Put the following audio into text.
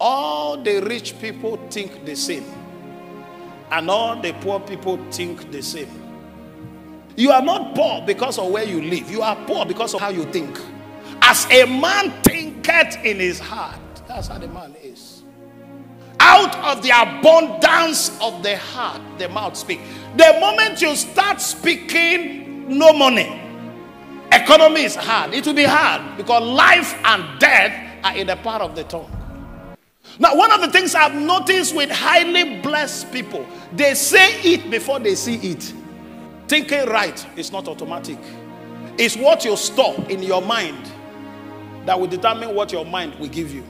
All the rich people think the same, and all the poor people think the same. You are not poor because of where you live, you are poor because of how you think. As a man thinketh in his heart, that's how the man is. Out of the abundance of the heart, the mouth speak. The moment you start speaking, no money. Economy is hard. It will be hard because life and death are in the power of the tongue. Now, one of the things I've noticed with highly blessed people, they say it before they see it. Thinking right is not automatic. It's what you store in your mind that will determine what your mind will give you.